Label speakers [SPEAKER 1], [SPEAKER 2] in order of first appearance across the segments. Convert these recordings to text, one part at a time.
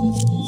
[SPEAKER 1] front.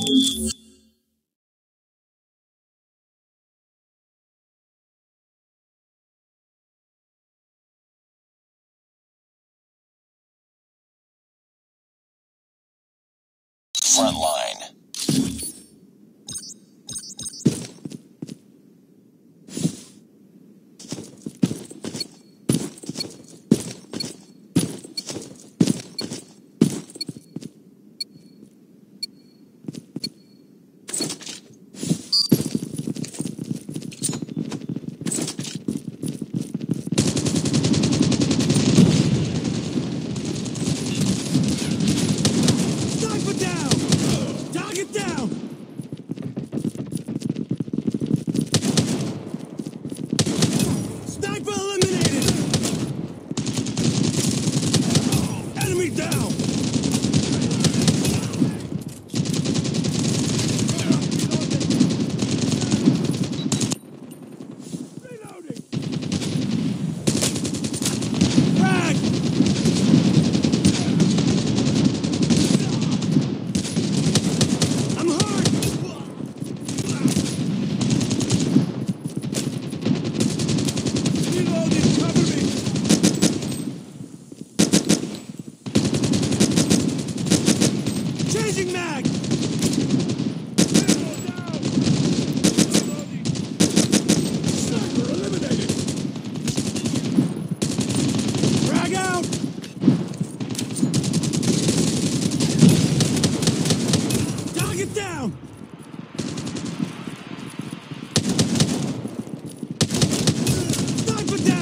[SPEAKER 1] up
[SPEAKER 2] and down.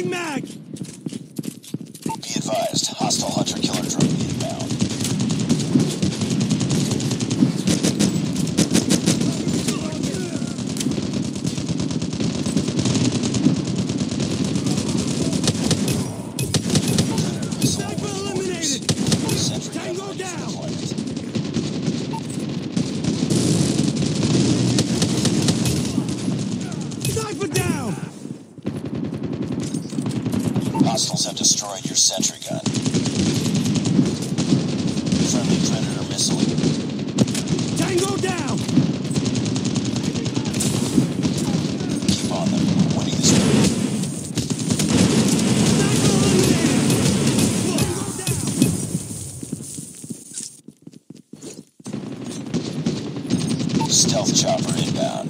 [SPEAKER 2] boxing Mac.
[SPEAKER 1] Hostiles have destroyed your sentry gun. Friendly Predator missile.
[SPEAKER 2] Tango down!
[SPEAKER 1] Keep on them. We're winning this war. Stealth chopper inbound.